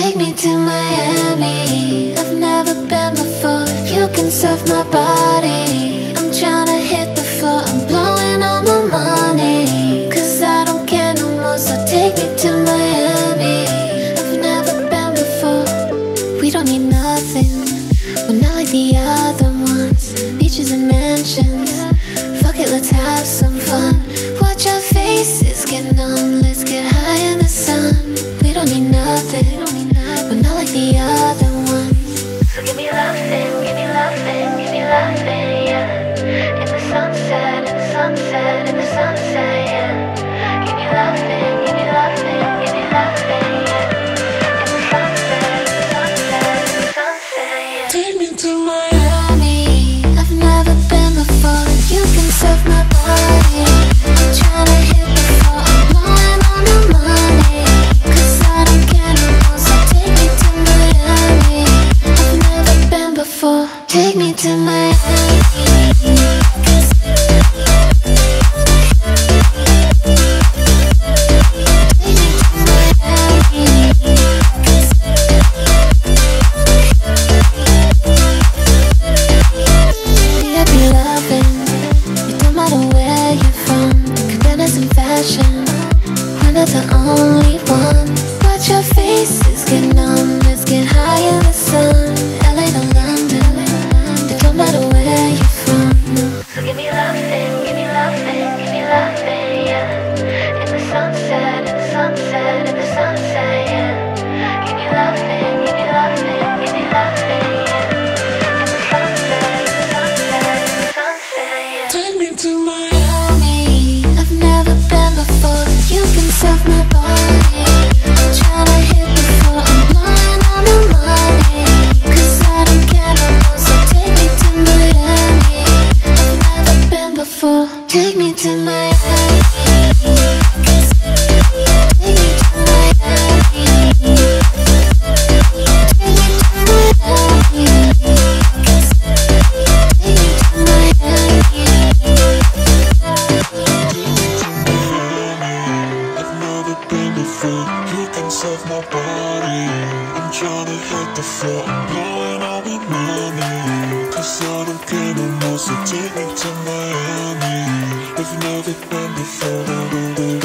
Take me to Miami. I've never been before. You can surf my body. I'm tryna hit the floor. I'm blowing all my money. Cause I don't care no more. So take me to Miami. I've never been before. We don't need nothing. We're not like the other ones. Beaches and mansions. Fuck it, let's have some fun. Watch our faces get numb. The other ones. So give me loving, give me loving, give me loving, yeah. In the sunset, in the sunset, in the sunset, yeah. Give me loving, We're the only one Watch your faces get numb. Let's get high Cause I don't care no more. So take me to Miami. I've never been before.